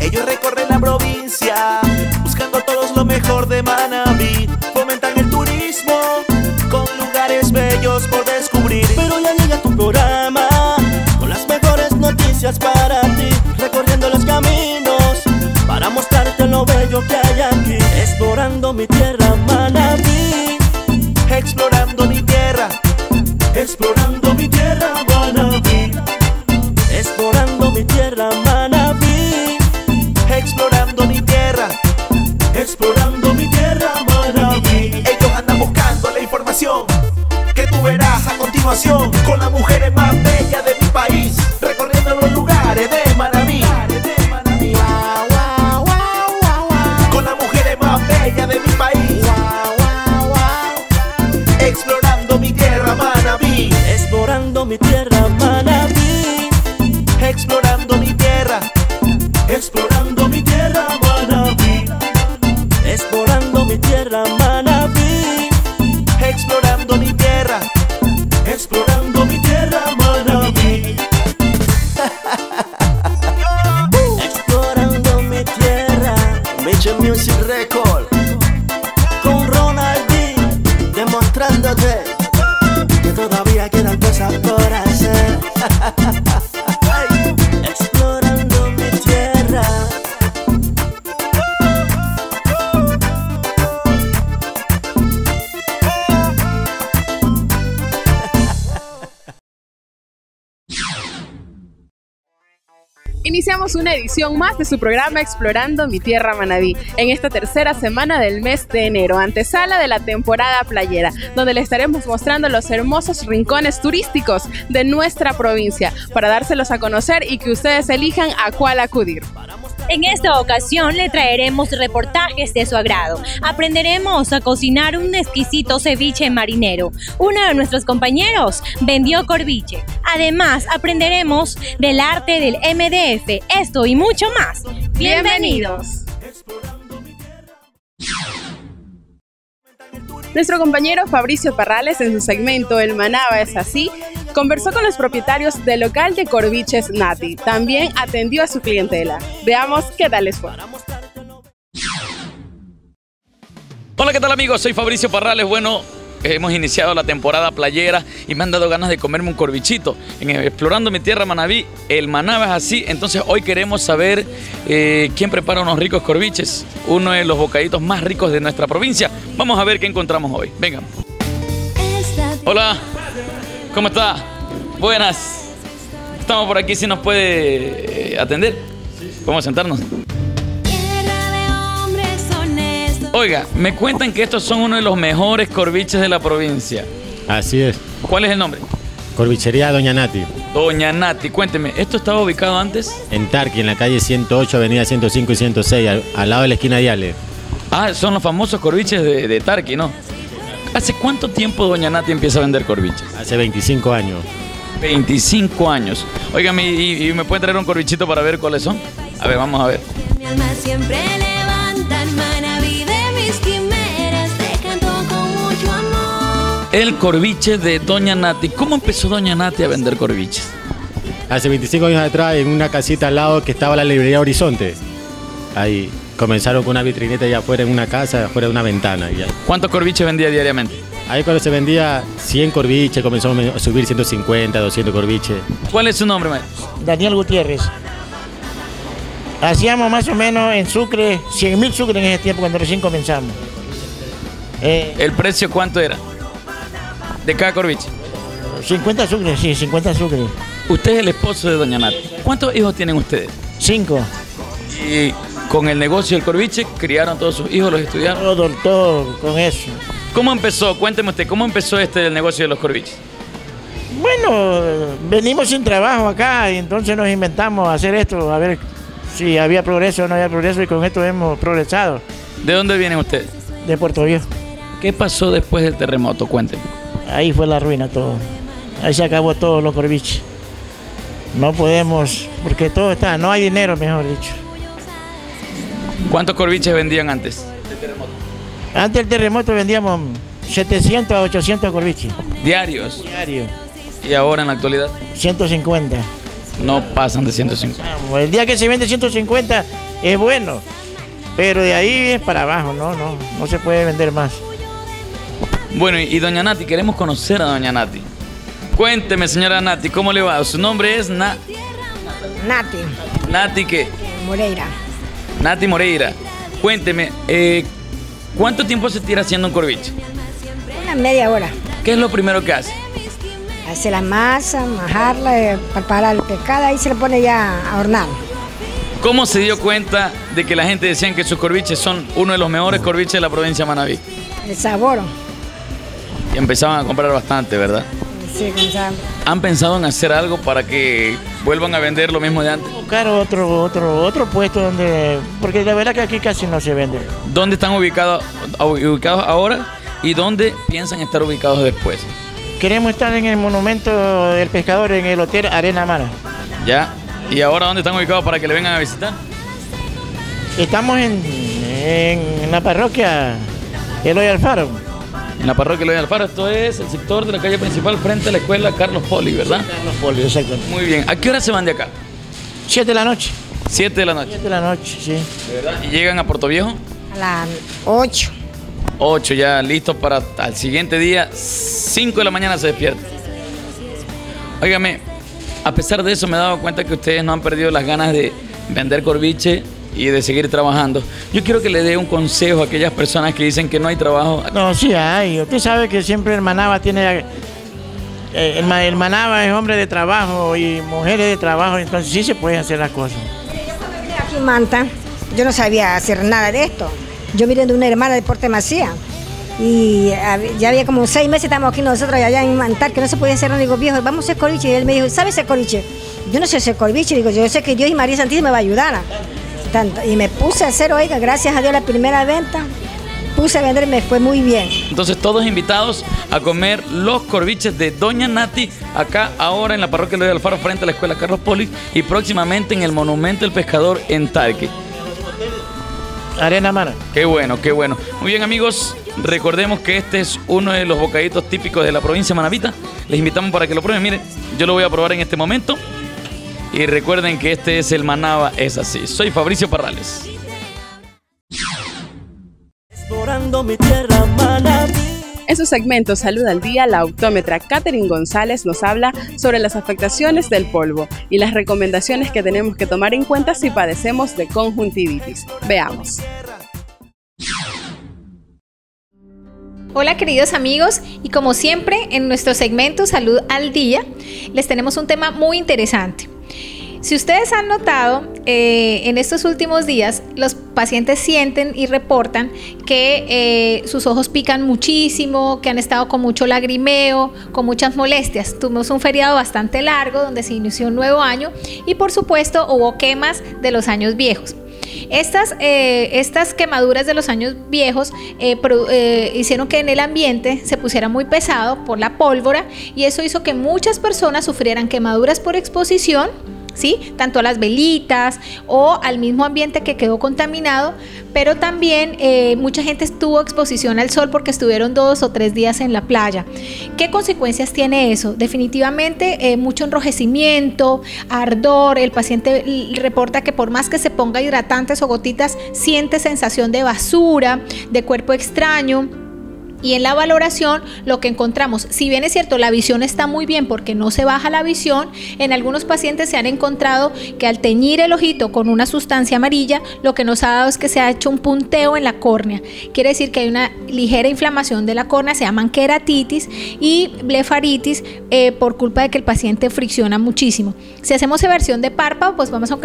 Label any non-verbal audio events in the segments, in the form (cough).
Ellos recorren la provincia, buscando todos lo mejor de Manabí. Fomentan el turismo, con lugares bellos por descubrir. Pero ya llega tu programa, con las mejores noticias para ti. Recorriendo los caminos, para mostrarte lo bello que hay aquí. Explorando mi tierra, Manabí. Explorando mi tierra, Explorando con las mujeres más bellas de mi país, recorriendo los lugares de Manabí. Con las mujeres más bellas de mi país, explorando mi tierra, Manabí. Explorando mi tierra, Manabí. Explorando mi tierra, Explorando mi tierra, Manabí. Explorando mi tierra, Manabí. Una edición más de su programa Explorando mi tierra Manabí en esta tercera semana del mes de enero, antesala de la temporada playera, donde le estaremos mostrando los hermosos rincones turísticos de nuestra provincia para dárselos a conocer y que ustedes elijan a cuál acudir. En esta ocasión le traeremos reportajes de su agrado. Aprenderemos a cocinar un exquisito ceviche marinero. Uno de nuestros compañeros vendió corviche. Además, aprenderemos del arte del MDF, esto y mucho más. Bienvenidos. Nuestro compañero Fabricio Parrales en su segmento El Manaba es así, conversó con los propietarios del local de Corviches Nati. También atendió a su clientela. Veamos qué tal les fue. Hola, ¿qué tal amigos? Soy Fabricio Parrales. Bueno, hemos iniciado la temporada playera y me han dado ganas de comerme un corbichito. En Explorando mi tierra Manabí, el manaba es así. Entonces hoy queremos saber eh, quién prepara unos ricos corviches, uno de los bocaditos más ricos de nuestra provincia. Vamos a ver qué encontramos hoy. Vengan. Hola, ¿cómo está? Buenas. Estamos por aquí, si nos puede eh, atender. Podemos sentarnos. Oiga, me cuentan que estos son uno de los mejores corviches de la provincia. Así es. ¿Cuál es el nombre? Corvichería Doña Nati. Doña Nati, cuénteme, ¿esto estaba ubicado antes? En Tarqui, en la calle 108, avenida 105 y 106, al, al lado de la esquina de Ale. Ah, son los famosos corviches de, de Tarqui, ¿no? ¿Hace cuánto tiempo Doña Nati empieza a vender corviches? Hace 25 años. 25 años. Óigame, ¿y, y me puede traer un corvichito para ver cuáles son? A ver, vamos a ver. Mi alma siempre levantan Manaví de mis quimeras, te canto con mucho amor. El corviche de Doña Nati. ¿Cómo empezó Doña Nati a vender corviches? Hace 25 años atrás, en una casita al lado que estaba la librería Horizonte. Ahí comenzaron con una vitrineta allá afuera en una casa, afuera de una ventana. y ya. ¿Cuántos corviches vendía diariamente? Ahí cuando se vendía 100 corviches, comenzó a subir 150, 200 corviches. ¿Cuál es su nombre, maestro? Daniel Gutiérrez. Hacíamos más o menos en Sucre, 100 mil Sucre en ese tiempo cuando recién comenzamos. Eh, ¿El precio cuánto era? De cada corviche. 50 Sucre, sí, 50 Sucre. Usted es el esposo de Doña Nati. ¿Cuántos hijos tienen ustedes? Cinco. Y con el negocio del corviche, criaron todos sus hijos, los estudiaron. Todo, todo con eso. ¿Cómo empezó? Cuénteme usted, ¿cómo empezó este el negocio de los corviches? Bueno, venimos sin trabajo acá y entonces nos inventamos hacer esto, a ver si había progreso o no había progreso y con esto hemos progresado. ¿De dónde vienen ustedes? De Puerto Viejo. ¿Qué pasó después del terremoto? Cuénteme. Ahí fue la ruina todo. Ahí se acabó todo los corviches. No podemos, porque todo está, no hay dinero, mejor dicho. ¿Cuántos corviches vendían antes? Antes del terremoto vendíamos 700 a 800 corviches Diarios. diarios, ¿Y ahora en la actualidad? 150. no pasan de 150. Vamos, El día que se vende 150 es bueno, pero de ahí es para abajo, no, no, no se puede vender más. Bueno, y, y doña Nati, queremos conocer a doña Nati. Cuénteme, señora Nati, ¿cómo le va? Su nombre es Na- Nati Nati, ¿qué? Moreira. Nati Moreira. Cuénteme, eh, ¿cuánto tiempo se tira haciendo un corviche? Una media hora. ¿Qué es lo primero que hace? Hace la masa, majarla, eh, preparar el pescado, ahí se le pone ya a hornar. ¿Cómo se dio cuenta de que la gente decía que sus corviches son uno de los mejores corviches de la provincia de Manabí? El sabor. Y empezaban a comprar bastante, ¿verdad? Sí. ¿Han pensado en hacer algo para que vuelvan a vender lo mismo de antes? Buscar otro, otro, otro puesto donde, porque la verdad que aquí casi no se vende. ¿Dónde están ubicados, ubicados ahora y dónde piensan estar ubicados después? Queremos estar en el monumento del pescador en el hotel Arena Mara. ¿Ya? ¿Y ahora dónde están ubicados para que le vengan a visitar? Estamos en, en la parroquia Eloy Alfaro. En la parroquia Eloy Alfaro, esto es el sector de la calle principal frente a la escuela Carlos Poli, ¿verdad? Carlos Poli, exacto. Muy bien. ¿A qué hora se van de acá? Siete de la noche. Siete de la noche. Siete de la noche, sí. ¿De verdad? ¿Y llegan a Puerto Viejo? A las 8. 8 ya listos para al siguiente día, 5 de la mañana se despierta. Óigame, a pesar de eso me he dado cuenta que ustedes no han perdido las ganas de vender corviche y de seguir trabajando. Yo quiero que le dé un consejo a aquellas personas que dicen que no hay trabajo. No, sí hay. Usted sabe que siempre el Manaba tiene... eh, el, Ma- el Manaba es hombre de trabajo y mujeres de trabajo, entonces sí se pueden hacer las cosas. Aquí en Manta, yo no sabía hacer nada de esto. Yo miré de una hermana de Porte Macía. Y ya había como seis meses estamos aquí nosotros allá en Mantar, que no se podía hacer nada. Digo, viejo, vamos a hacer coriche. Y él me dijo, ¿sabes hacer coriche? Yo no sé hacer coriche. Digo, yo sé que Dios y María Santísima me va a ayudar. Tanto- Y me puse a hacer, oiga, gracias a Dios la primera venta. Puse a vender y me fue muy bien. Entonces todos invitados a comer los corviches de Doña Nati acá ahora en la parroquia Eloy Alfaro frente a la escuela Carlos Poli y próximamente en el Monumento del Pescador en Tarque. Arena Mara. Qué bueno, qué bueno. Muy bien amigos, recordemos que este es uno de los bocaditos típicos de la provincia de Manavita. Les invitamos para que lo prueben. Miren, yo lo voy a probar en este momento. Y recuerden que este es el Manaba, es así. Soy Fabricio Parrales. Explorando mi tierra Manabí. En su segmento Salud al Día, la autómetra Catherine González nos habla sobre las afectaciones del polvo y las recomendaciones que tenemos que tomar en cuenta si padecemos de conjuntivitis. Veamos. Hola queridos amigos y como siempre en nuestro segmento Salud al Día les tenemos un tema muy interesante. Si ustedes han notado, eh, en estos últimos días los pacientes sienten y reportan que eh, sus ojos pican muchísimo, que han estado con mucho lagrimeo, con muchas molestias. Tuvimos un feriado bastante largo donde se inició un nuevo año y por supuesto hubo quemas de los años viejos. Estas, eh, estas quemaduras de los años viejos hicieron que en el ambiente se pusiera muy pesado por la pólvora y eso hizo que muchas personas sufrieran quemaduras por exposición. ¿Sí? Tanto a las velitas o al mismo ambiente que quedó contaminado, pero también eh, mucha gente estuvo exposición al sol porque estuvieron dos o tres días en la playa. ¿Qué consecuencias tiene eso? Definitivamente eh, mucho enrojecimiento, ardor, el paciente reporta que por más que se ponga hidratantes o gotitas, siente sensación de basura, de cuerpo extraño. Y en la valoración lo que encontramos, si bien es cierto, la visión está muy bien porque no se baja la visión, en algunos pacientes se han encontrado que al teñir el ojito con una sustancia amarilla, lo que nos ha dado es que se ha hecho un punteo en la córnea. Quiere decir que hay una ligera inflamación de la córnea, se llaman queratitis y blefaritis eh, por culpa de que el paciente fricciona muchísimo. Si hacemos eversión de párpado, pues vamos a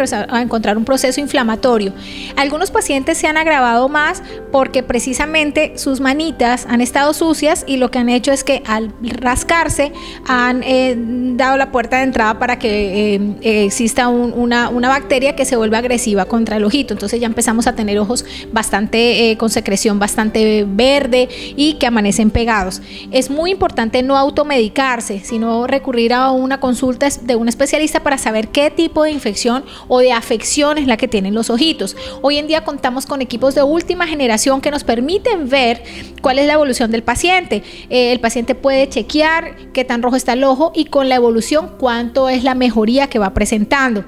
encontrar- un proceso inflamatorio. Algunos pacientes se han agravado más porque precisamente sus manitas han estado sucias y lo que han hecho es que al rascarse han eh, dado la puerta de entrada para que eh, eh, exista un- una, una bacteria que se vuelve agresiva contra el ojito. Entonces ya empezamos a tener ojos bastante con secreción bastante verde y que amanecen pegados. Es muy importante no automedicarse, sino recurrir a una consulta de un especialista para saber qué tipo de infección o de afección es la que tienen los ojitos. Hoy en día contamos con equipos de última generación que nos permiten ver cuál es la evolución evolución del paciente. Eh, el paciente puede chequear qué tan rojo está el ojo y con la evolución cuánto es la mejoría que va presentando.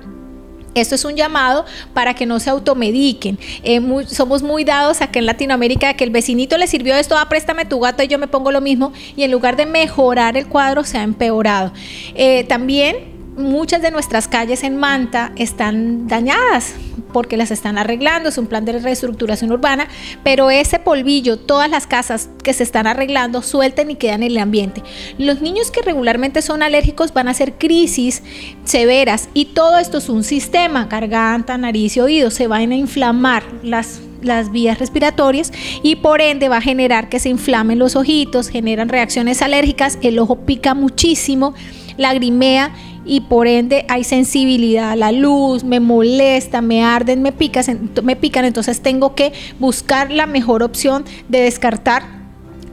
Esto es un llamado para que no se automediquen. Eh, somos muy dados acá en Latinoamérica que el vecinito le sirvió esto, ah, préstame tu gato y yo me pongo lo mismo, y en lugar de mejorar el cuadro se ha empeorado. Eh, también muchas de nuestras calles en Manta están dañadas porque las están arreglando, es un plan de reestructuración urbana, pero ese polvillo, todas las casas que se están arreglando suelten y quedan en el ambiente. Los niños que regularmente son alérgicos van a hacer crisis severas y todo esto es un sistema, garganta, nariz y oído, se van a inflamar las las vías respiratorias y por ende va a generar que se inflamen los ojitos, generan reacciones alérgicas, el ojo pica muchísimo, lagrimea y por ende hay sensibilidad a la luz, me molesta, me arden, me, me pican, entonces tengo que buscar la mejor opción de descartar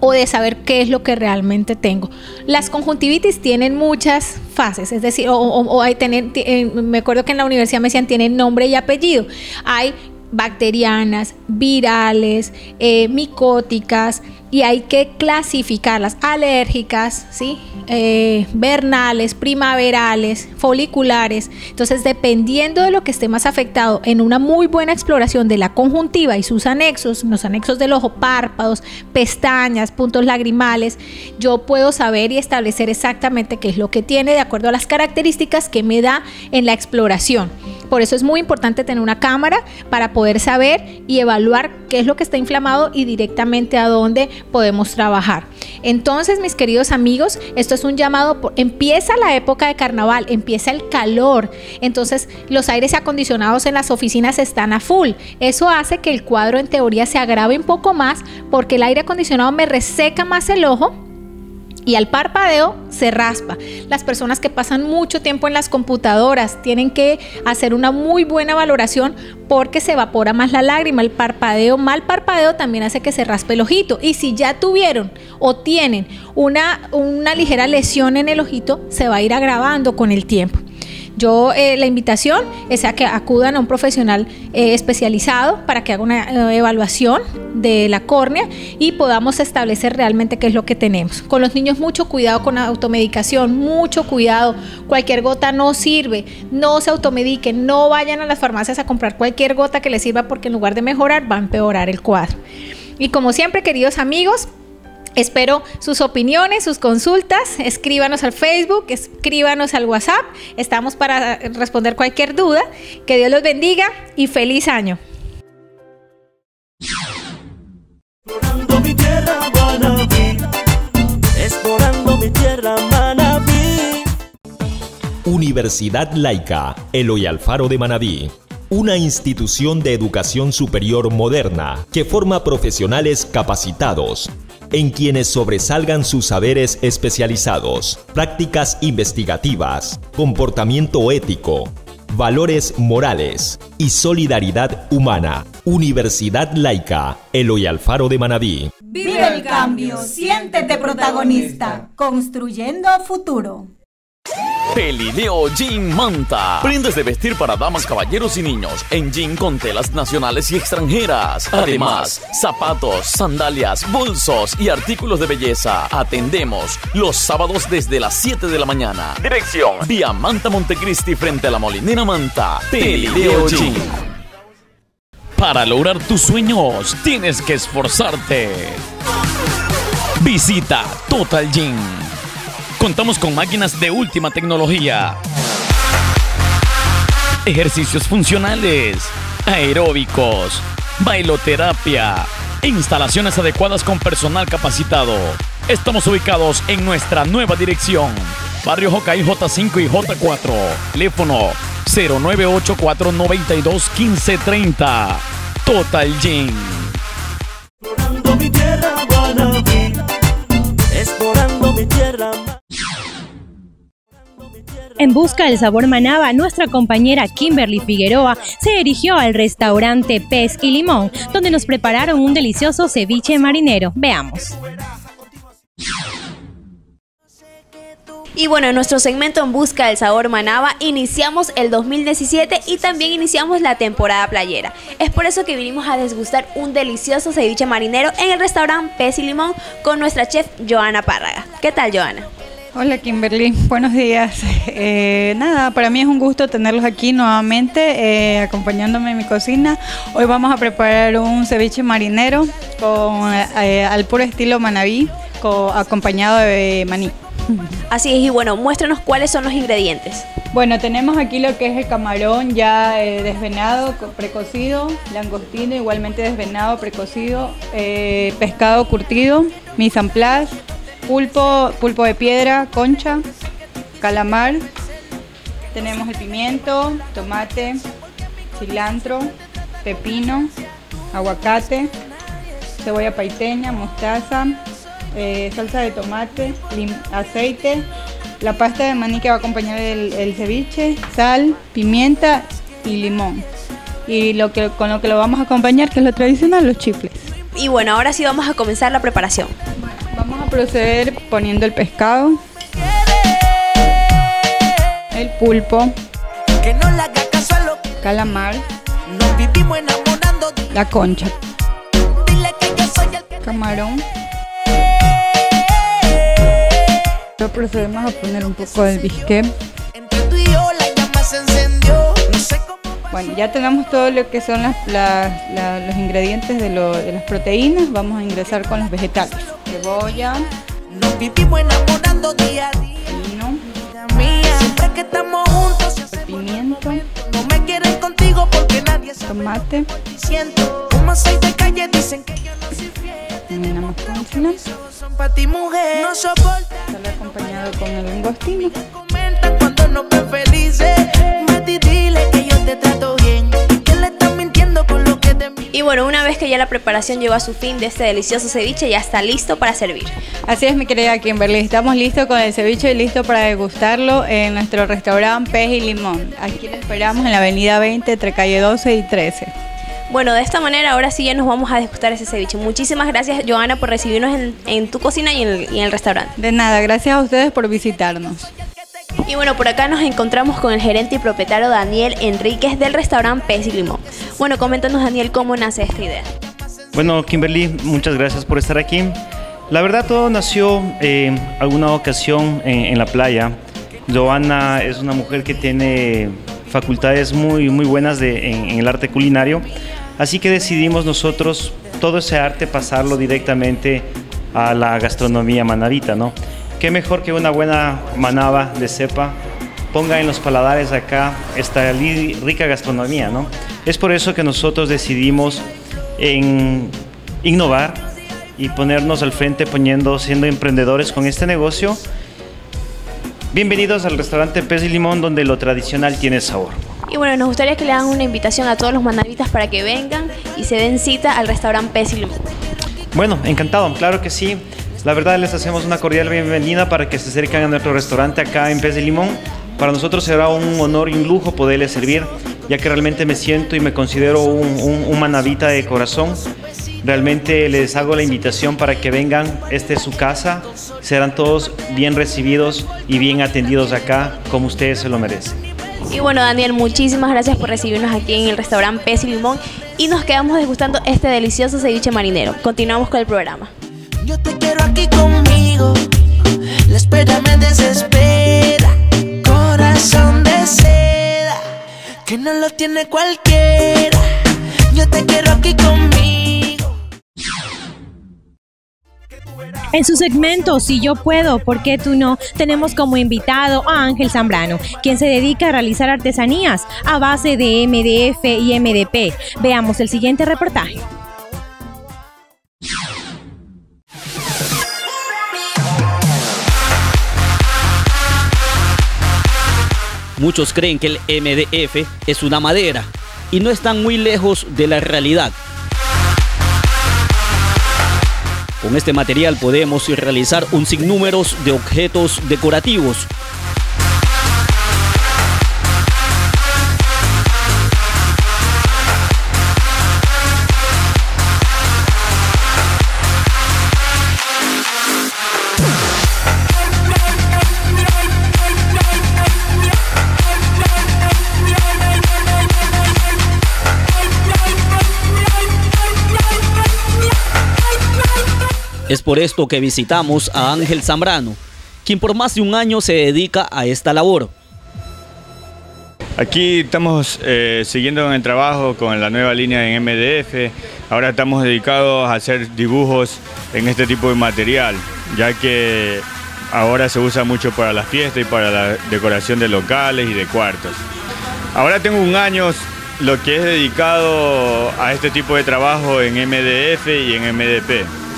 o de saber qué es lo que realmente tengo. Las conjuntivitis tienen muchas fases, es decir, o, hay tener, eh, me acuerdo que en la universidad me decían tienen nombre y apellido. Hay bacterianas, virales, eh, micóticas y hay que clasificarlas, alérgicas, ¿sí? Eh, vernales, primaverales, foliculares. Entonces, dependiendo de lo que esté más afectado, en una muy buena exploración de la conjuntiva y sus anexos, los anexos del ojo, párpados, pestañas, puntos lagrimales, yo puedo saber y establecer exactamente qué es lo que tiene de acuerdo a las características que me da en la exploración. Por eso es muy importante tener una cámara para poder saber y evaluar qué es lo que está inflamado y directamente a dónde podemos trabajar. Entonces, mis queridos amigos, esto es un llamado, empieza la época de carnaval, empieza el calor, entonces los aires acondicionados en las oficinas están a full. Eso hace que el cuadro en teoría se agrave un poco más porque el aire acondicionado me reseca más el ojo y al parpadeo se raspa. Las personas que pasan mucho tiempo en las computadoras tienen que hacer una muy buena valoración porque se evapora más la lágrima. El parpadeo, mal parpadeo también hace que se raspe el ojito. Y si ya tuvieron o tienen una, una ligera lesión en el ojito, se va a ir agravando con el tiempo. Yo eh, la invitación es a que acudan a un profesional eh, especializado para que haga una eh, evaluación de la córnea y podamos establecer realmente qué es lo que tenemos. Con los niños mucho cuidado con la automedicación, mucho cuidado. Cualquier gota no sirve, no se automediquen, no vayan a las farmacias a comprar cualquier gota que les sirva porque en lugar de mejorar va a empeorar el cuadro. Y como siempre, queridos amigos, Espero sus opiniones, sus consultas. Escríbanos al Facebook, escríbanos al WhatsApp. Estamos para responder cualquier duda. Que Dios los bendiga y feliz año. Explorando mi tierra, Manabí. Explorando mi tierra, Manabí. Universidad Laica Eloy Alfaro de Manabí. Una institución de educación superior moderna que forma profesionales capacitados, en quienes sobresalgan sus saberes especializados, prácticas investigativas, comportamiento ético, valores morales y solidaridad humana. Universidad Laica Eloy Alfaro de Manabí. Vive el cambio, siéntete protagonista, construyendo futuro. Pelileo Jean Manta. Prendas de vestir para damas, caballeros y niños en jean con telas nacionales y extranjeras. Además, zapatos, sandalias, bolsos y artículos de belleza. Atendemos los sábados desde las 7 de la mañana. Dirección: Vía Manta Montecristi frente a la Molinera Manta. Pelileo Jean. Para lograr tus sueños, tienes que esforzarte. Visita Total Gym. Contamos con máquinas de última tecnología. Ejercicios funcionales, aeróbicos, bailoterapia, instalaciones adecuadas con personal capacitado. Estamos ubicados en nuestra nueva dirección. Barrio Jocay J5 y J4. Teléfono 0984921530. Total Gym. Explorando mi tierra, En busca del sabor manaba, nuestra compañera Kimberly Figueroa se dirigió al restaurante Pez y Limón, donde nos prepararon un delicioso ceviche marinero. Veamos. Y bueno, en nuestro segmento En Busca del Sabor Manaba iniciamos el 2017 y también iniciamos la temporada playera. Es por eso que vinimos a desgustar un delicioso ceviche marinero en el restaurante Pez y Limón con nuestra chef Joana Párraga. ¿Qué tal, Joana? Hola Kimberly, buenos días. (laughs) Eh, nada, para mí es un gusto tenerlos aquí nuevamente eh, acompañándome en mi cocina. Hoy vamos a preparar un ceviche marinero con eh, al puro estilo manabí, co- acompañado de maní. (laughs) Así es, y bueno, muéstranos cuáles son los ingredientes. Bueno, tenemos aquí lo que es el camarón ya eh, desvenado, co- precocido, langostino igualmente desvenado, precocido, eh, pescado curtido, mise en place, pulpo, pulpo de piedra, concha, calamar. Tenemos el pimiento, tomate, cilantro, pepino, aguacate, cebolla paiteña, mostaza, eh, salsa de tomate, aceite, la pasta de maní que va a acompañar el, el ceviche, sal, pimienta y limón. Y lo que, con lo que lo vamos a acompañar, que es lo tradicional, los chifles. Y bueno, ahora sí vamos a comenzar la preparación. A proceder poniendo el pescado, el pulpo, calamar, la concha, camarón. Ahora procedemos a poner un poco del bisque. Bueno, ya tenemos todo lo que son las- las- la- los ingredientes de, lo- de las proteínas. Vamos a ingresar con los vegetales. Cebolla. Pino. Siempre que estamos juntos Pimiento. No me quieren contigo porque nadie sabe Tomate. Siento como seis de calle dicen que yo no soy fiel Terminamos con cilantro. Son pa' ti mujer No soporta Sale acompañado con el langostino. cuando nos ven felices Mati dile que yo te trato Y bueno, una vez que ya la preparación llegó a su fin de este delicioso ceviche, ya está listo para servir. Así es, mi querida Kimberly. Estamos listos con el ceviche y listos para degustarlo en nuestro restaurante Pez y Limón. Aquí lo esperamos en la avenida 20, entre calle 12 y 13. Bueno, de esta manera ahora sí ya nos vamos a degustar ese ceviche. Muchísimas gracias, Joana, por recibirnos en, en tu cocina y en, el, y en el restaurante. De nada, gracias a ustedes por visitarnos. Y bueno, por acá nos encontramos con el gerente y propietario Daniel Enríquez del restaurante Pez y Limón. Bueno, coméntanos, Daniel, cómo nace esta idea. Bueno, Kimberly, muchas gracias por estar aquí. La verdad, todo nació en alguna ocasión en, en la playa. Joana es una mujer que tiene facultades muy, muy buenas de- en, en el arte culinario, así que decidimos nosotros todo ese arte pasarlo directamente a la gastronomía manavita, ¿no? Qué mejor que una buena manaba de cepa ponga en los paladares acá esta rica gastronomía, ¿no? Es por eso que nosotros decidimos en innovar y ponernos al frente poniendo, siendo emprendedores con este negocio. Bienvenidos al restaurante Pez y Limón donde lo tradicional tiene sabor. Y bueno, nos gustaría que le hagan una invitación a todos los manavitas para que vengan y se den cita al restaurante Pez y Limón. Bueno, encantado, claro que sí. La verdad les hacemos una cordial bienvenida para que se acerquen a nuestro restaurante acá en Pez de Limón. Para nosotros será un honor y un lujo poderles servir, ya que realmente me siento y me considero un, un- manavita de corazón. Realmente les hago la invitación para que vengan, esta es su casa, serán todos bien recibidos y bien atendidos acá, como ustedes se lo merecen. Y bueno, Daniel, muchísimas gracias por recibirnos aquí en el restaurante Pez y Limón y nos quedamos degustando este delicioso ceviche marinero. Continuamos con el programa. Yo te quiero aquí conmigo La espera me desespera Corazón de seda Que no lo tiene cualquiera Yo te quiero aquí conmigo En su segmento Si yo puedo, ¿por qué tú no? Tenemos como invitado a Ángel Zambrano, quien se dedica a realizar artesanías a base de MDF y MDP. Veamos el siguiente reportaje. Muchos creen que el MDF es una madera y no están muy lejos de la realidad. Con este material podemos realizar un sinnúmero de objetos decorativos. Por esto que visitamos a Ángel Zambrano, quien por más de un año se dedica a esta labor. Aquí estamos eh, siguiendo en el trabajo con la nueva línea en MDF. Ahora estamos dedicados a hacer dibujos en este tipo de material, ya que ahora se usa mucho para las fiestas y para la decoración de locales y de cuartos. Ahora tengo un año lo que es dedicado a este tipo de trabajo en MDF y en MDP.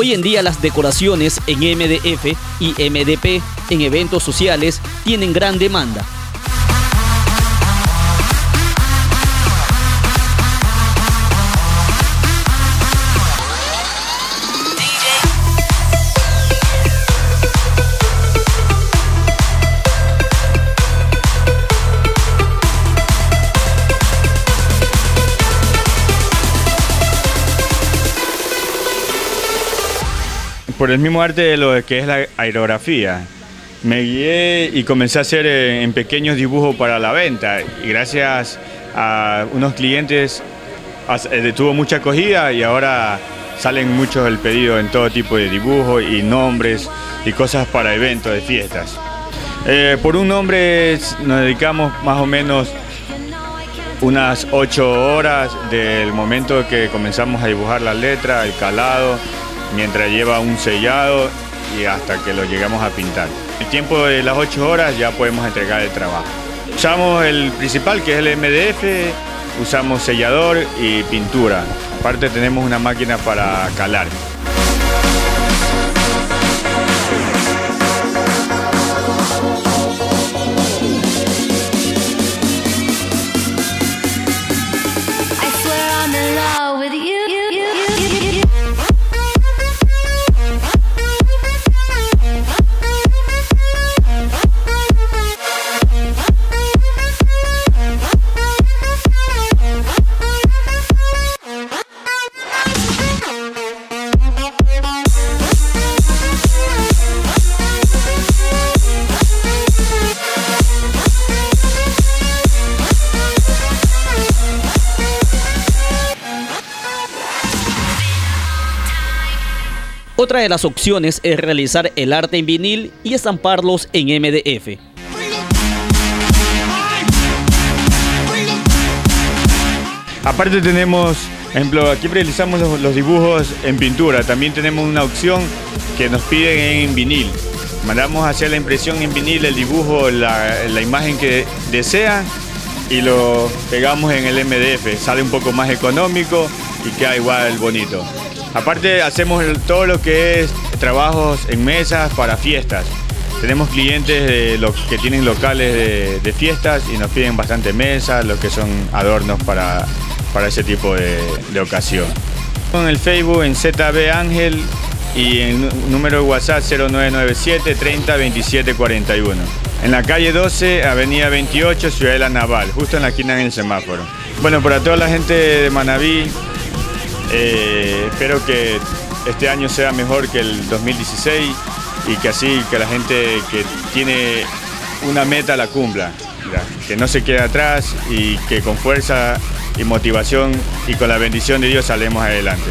Hoy en día las decoraciones en MDF y MDP en eventos sociales tienen gran demanda. Por el mismo arte de lo que es la aerografía. Me guié y comencé a hacer eh, en pequeños dibujos para la venta y gracias a unos clientes eh, tuvo mucha acogida y ahora salen muchos el pedido en todo tipo de dibujos y nombres y cosas para eventos de fiestas. Eh, por un nombre nos dedicamos más o menos unas ocho horas del momento que comenzamos a dibujar la letra, el calado, mientras lleva un sellado y hasta que lo llegamos a pintar. El tiempo de las ocho horas ya podemos entregar el trabajo. Usamos el principal que es el MDF, usamos sellador y pintura. Aparte tenemos una máquina para calar. Otra de las opciones es realizar el arte en vinil y estamparlos en MDF. Aparte tenemos, ejemplo, aquí realizamos los, dibujos en pintura. También tenemos una opción que nos piden en vinil. Mandamos a hacer la impresión en vinil, el dibujo, la, la imagen que desean y lo pegamos en el MDF. Sale un poco más económico y queda igual bonito. Aparte hacemos el- todo lo que es trabajos en mesas para fiestas. Tenemos clientes los que tienen locales de, fiestas y nos piden bastante mesas, lo que son adornos para, para ese tipo de, ocasión. En el Facebook en ZB Ángel y en nu- número de WhatsApp 0997 30 27 41. En la calle 12, avenida 28, Ciudad de la Naval, justo en la esquina del semáforo. Bueno, para toda la gente de Manabí, eh, espero que este año sea mejor que el 2016 y que así que la gente que tiene una meta la cumpla, ya, que no se quede atrás y que con fuerza y motivación y con la bendición de Dios salemos adelante.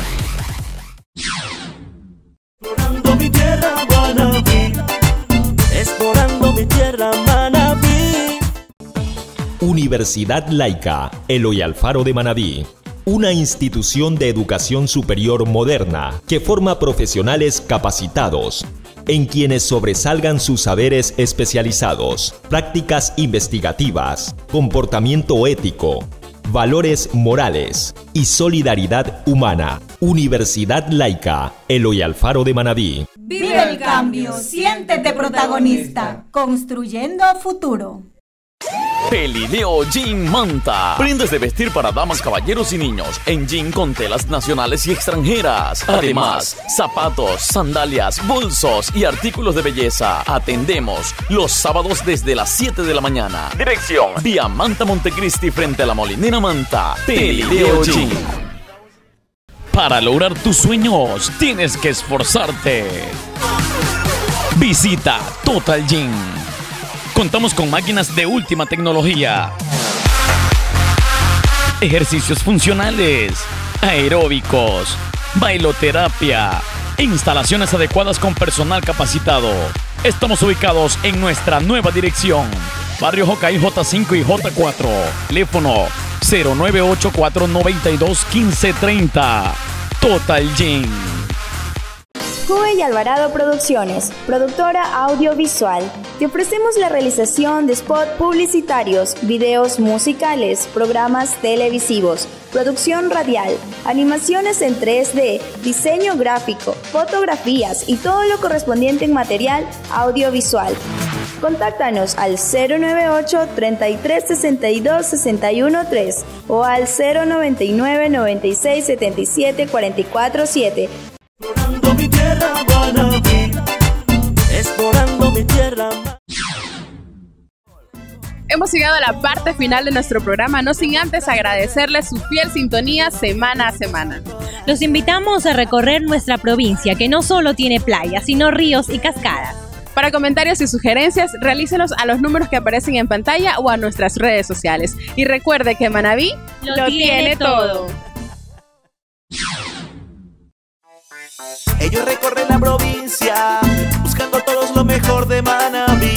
Universidad Laica Eloy Alfaro de Manabí. Una institución de educación superior moderna que forma profesionales capacitados, en quienes sobresalgan sus saberes especializados, prácticas investigativas, comportamiento ético, valores morales y solidaridad humana. Universidad Laica Eloy Alfaro de Manabí. Vive el cambio, siéntete protagonista, construyendo futuro. Pelideo Jean Manta. Prendas de vestir para damas, caballeros y niños en jean con telas nacionales y extranjeras. Además, zapatos, sandalias, bolsos y artículos de belleza. Atendemos los sábados desde las 7 de la mañana. Dirección: Vía Manta Montecristi frente a la Molinera Manta. Pelideo Jean. Para lograr tus sueños, tienes que esforzarte. Visita Total Gym. Contamos con máquinas de última tecnología. Ejercicios funcionales, aeróbicos, bailoterapia, instalaciones adecuadas con personal capacitado. Estamos ubicados en nuestra nueva dirección. Barrio Jocay J5 y J4. Teléfono 0984921530. Total Gym. Joe y Alvarado Producciones, productora audiovisual. Te ofrecemos la realización de spot publicitarios, videos musicales, programas televisivos, producción radial, animaciones en 3D, diseño gráfico, fotografías y todo lo correspondiente en material audiovisual. Contáctanos al 098 33 62 61 3 o al 099 96 77 44 7. Hemos llegado a la parte final de nuestro programa, no sin antes agradecerles su fiel sintonía semana a semana. Los invitamos a recorrer nuestra provincia, que no solo tiene playas, sino ríos y cascadas. Para comentarios y sugerencias, realícelos a los números que aparecen en pantalla o a nuestras redes sociales. Y recuerde que Manabí Lo tiene todo. Ellos recorren la provincia, buscando todos lo mejor de Manabí.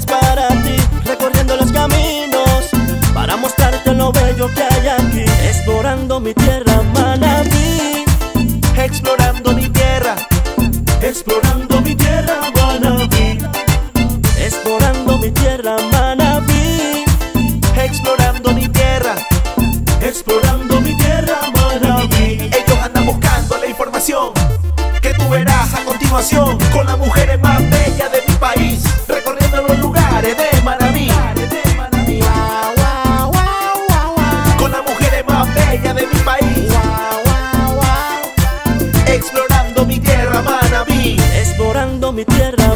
para ti, recorriendo los caminos, para mostrarte lo bello que hay aquí, explorando mi tierra, Manabí, explorando mi tierra, explorando mi tierra, Manabí, explorando mi tierra, Manabí, explorando mi tierra, explorando mi tierra, Manabí. Ellos andan buscando la información que tú verás a continuación con las mujeres más mi tierra.